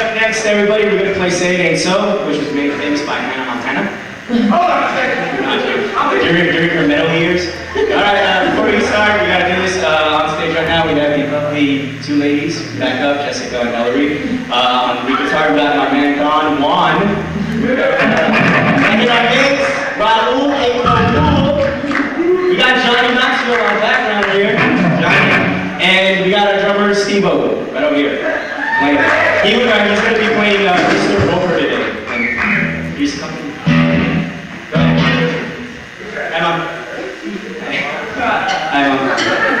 up next, everybody, we're gonna play Say It Ain't So, which was made famous by Hannah Montana. Hold on a second. During, during her metal years. All right, uh, before we start, we gotta do this uh, on stage right now. We have the lovely two ladies back up, Jessica and Ellery. Uh, on the guitar, we got my man Don Juan. And in our bass, Raul Eko We got Johnny Maxwell on the background here. Johnny. And we got our drummer Steve Ogle right over here. Playing he would, he's going to be playing uh, Mr. Rover today. And he's coming. And I'm. I'm on.